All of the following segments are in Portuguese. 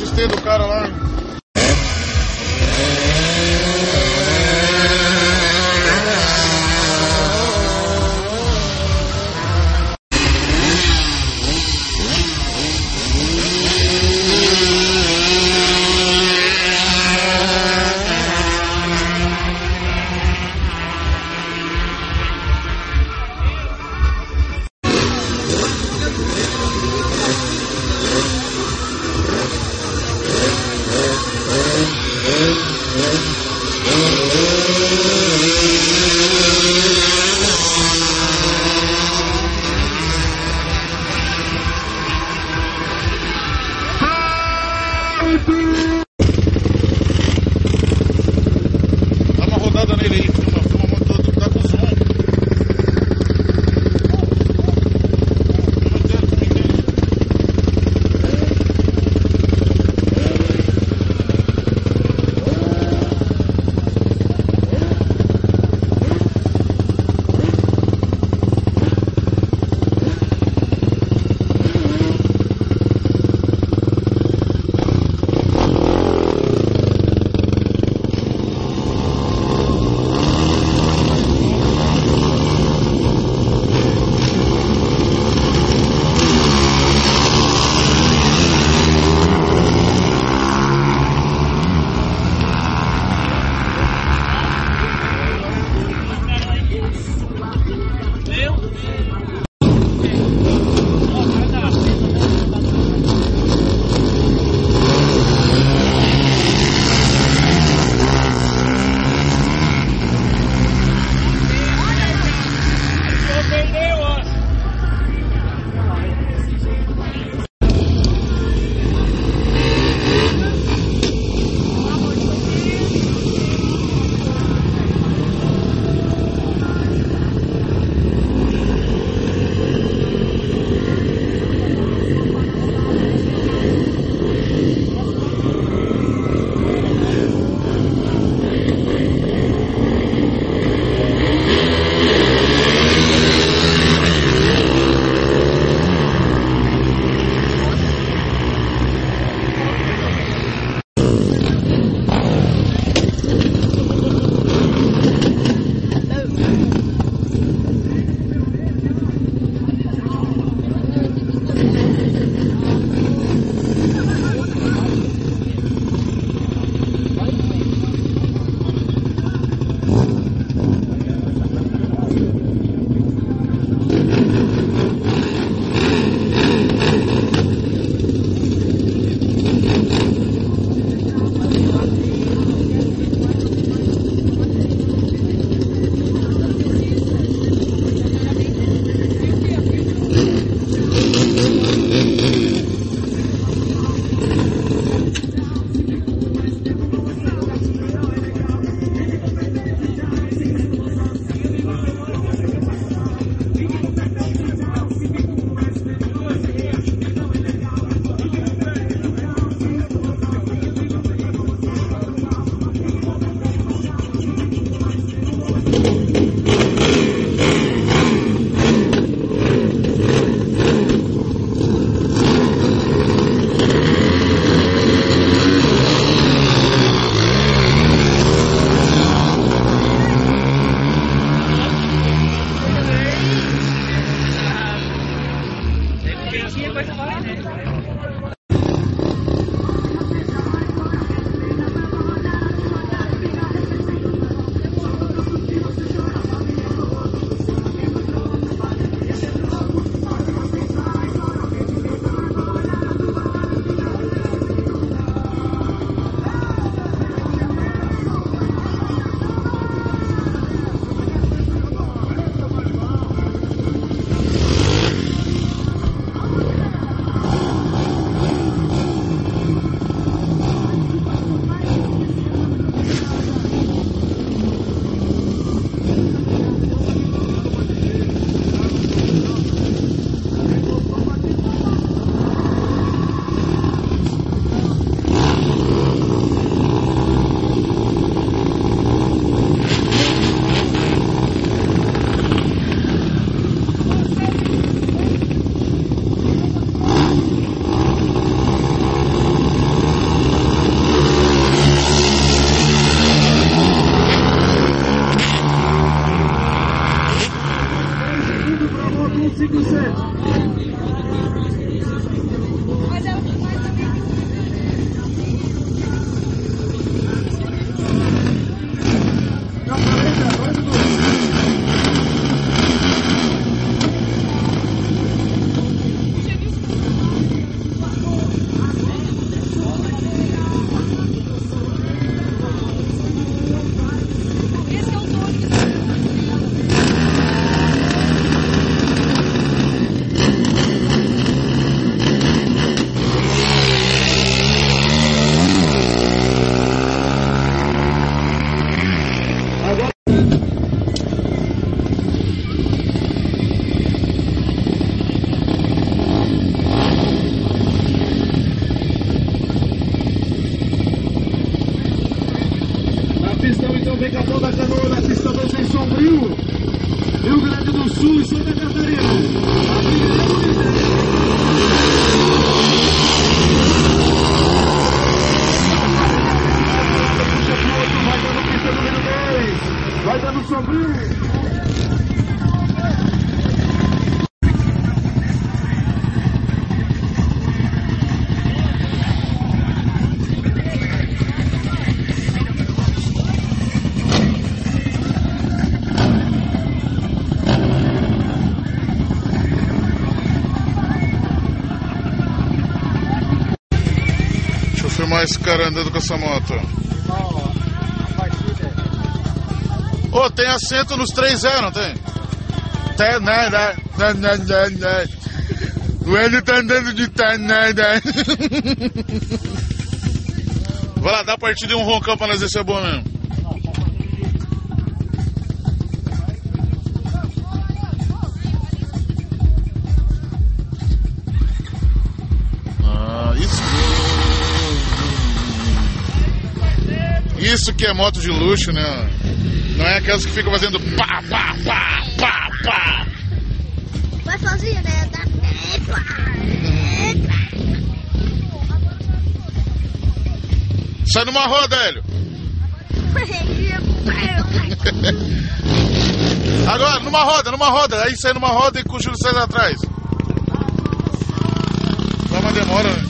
XT do cara lá. Signal said. Com essa moto. Ô, tem assento nos 3E, não tem? Né, né, né. O Hélio tá andando de né. Vai lá, dá a partida de um roncão pra nós ver se é boa mesmo. Isso que é moto de luxo, né? Não é aquelas que ficam fazendo pá, pá, pá, pá, pá. Vai sozinho, né? Dá- Epa! Sai numa roda, Hélio. Agora, numa roda, numa roda. Aí sai numa roda e com o Júlio César atrás. Dá uma demora, né?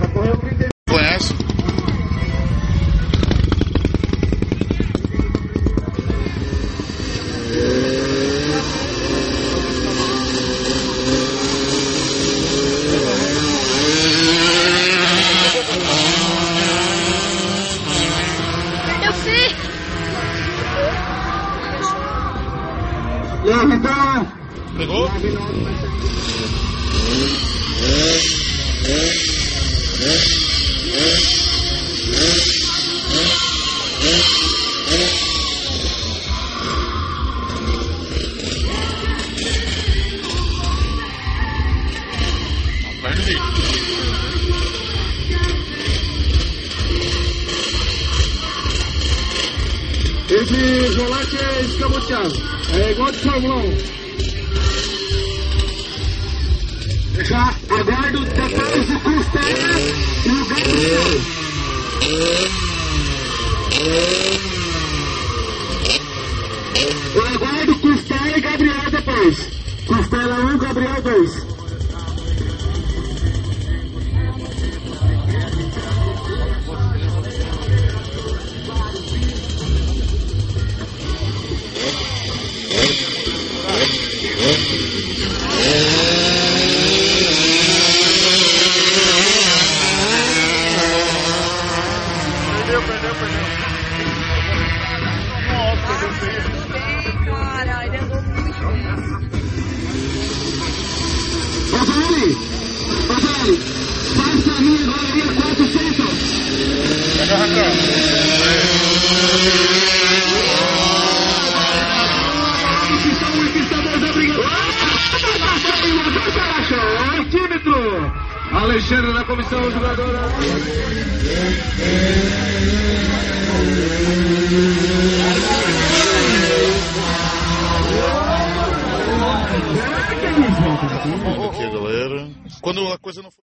Agora vai Já aguardo detalhes de costela e o Gabriel. Eu aguardo Costela e Gabriel depois. Costela 1, Gabriel 2. Alexandre na comissão, jogadora. Aqui, galera. Quando a coisa não for.